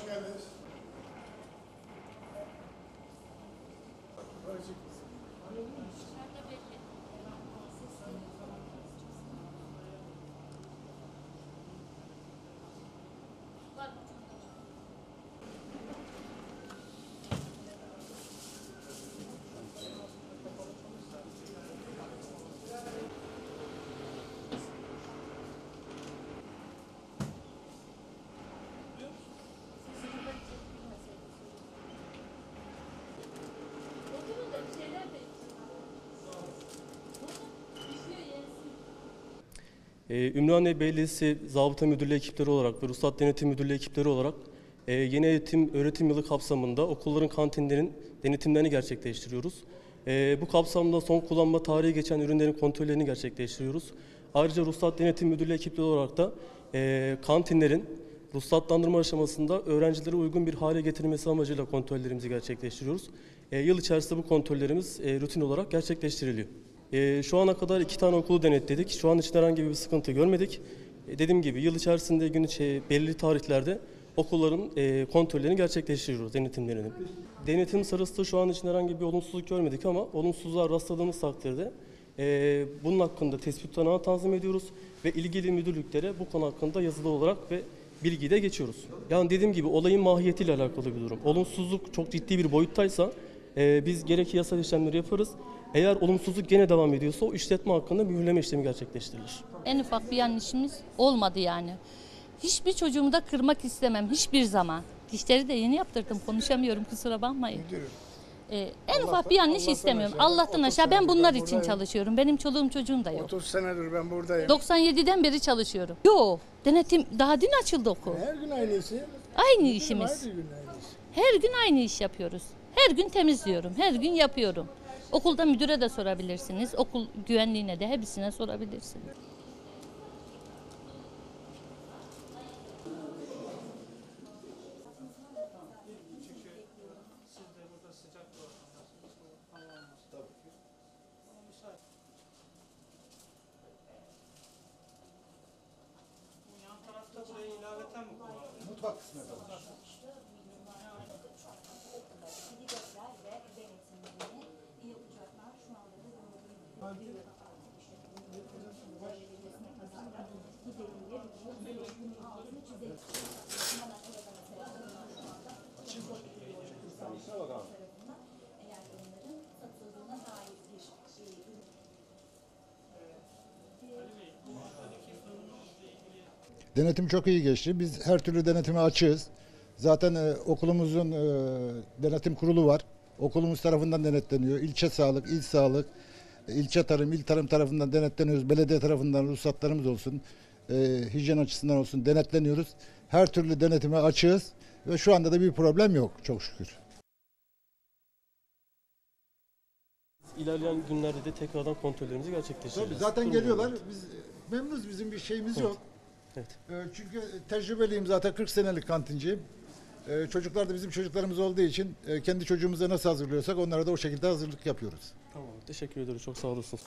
understand this? Ee, Ümraniye Belediyesi Zabıta Müdürlüğü ekipleri olarak ve Ruhsat Denetim Müdürlüğü ekipleri olarak e, yeni eğitim öğretim yılı kapsamında okulların kantinlerin denetimlerini gerçekleştiriyoruz. E, bu kapsamda son kullanma tarihi geçen ürünlerin kontrollerini gerçekleştiriyoruz. Ayrıca Ruhsat Denetim Müdürlüğü ekipleri olarak da e, kantinlerin ruhsatlandırma aşamasında öğrencilere uygun bir hale getirilmesi amacıyla kontrollerimizi gerçekleştiriyoruz. E, yıl içerisinde bu kontrollerimiz e, rutin olarak gerçekleştiriliyor. E, şu ana kadar iki tane okulu denetledik. Şu an için herhangi bir sıkıntı görmedik. E, dediğim gibi yıl içerisinde gün içi belirli tarihlerde okulların e, kontrollerini gerçekleştiriyoruz, denetimlerini. Denetim sırasında şu an için herhangi bir olumsuzluk görmedik ama olumsuzluğa rastladığımız takdirde e, bunun hakkında tespit tutanağı tanzim ediyoruz ve ilgili müdürlüklere bu konu hakkında yazılı olarak ve bilgiyi de geçiyoruz. Yani dediğim gibi olayın mahiyetiyle alakalı bir durum. Olumsuzluk çok ciddi bir boyuttaysa e, biz gerekli yasal işlemleri yaparız. Eğer olumsuzluk gene devam ediyorsa o işletme hakkında mühürleme işlemi gerçekleştirilir. En ufak bir yanlışımız olmadı yani. Hiçbir çocuğumu da kırmak istemem hiçbir zaman. Dişleri de yeni yaptırdım konuşamıyorum kusura bakmayın. Müdürüm. Ee, en ufak bir yanlış Allah'tan istemiyorum. aşağı, Allah'tan 30 aşağı ben senedir bunlar ben için buradayım. çalışıyorum. Benim çoluğum çocuğum da yok. 30 senedir ben buradayım. 97'den beri çalışıyorum. Yo denetim daha dün açıldı okul. Her gün aynısı. Aynı işimiz. Her gün aynısı. Her gün aynı iş yapıyoruz. Her gün temizliyorum. Her gün yapıyorum. Okulda müdüre de sorabilirsiniz. Okul güvenliğine de hepsine sorabilirsiniz. Mutfak kısmı kalmış. Denetim çok iyi geçti. Biz her türlü denetime açığız. Zaten e, okulumuzun e, denetim kurulu var. Okulumuz tarafından denetleniyor. İlçe sağlık, il sağlık, ilçe tarım, il tarım tarafından denetleniyoruz. Belediye tarafından ruhsatlarımız olsun, e, hijyen açısından olsun denetleniyoruz. Her türlü denetime açığız ve şu anda da bir problem yok çok şükür. İlerleyen günlerde de tekrardan kontrollerimizi Tabii gerçekleştireceğiz. zaten Durumuna geliyorlar. Biz memnunuz. Bizim bir şeyimiz Evet. yok. Evet. E, Çünkü tecrübeliyim zaten 40 senelik kantinciyim. E, Çocuklar da bizim çocuklarımız olduğu için e, kendi çocuğumuza nasıl hazırlıyorsak onlara da o şekilde hazırlık yapıyoruz. Tamam, teşekkür ederim. Çok sağ olasın.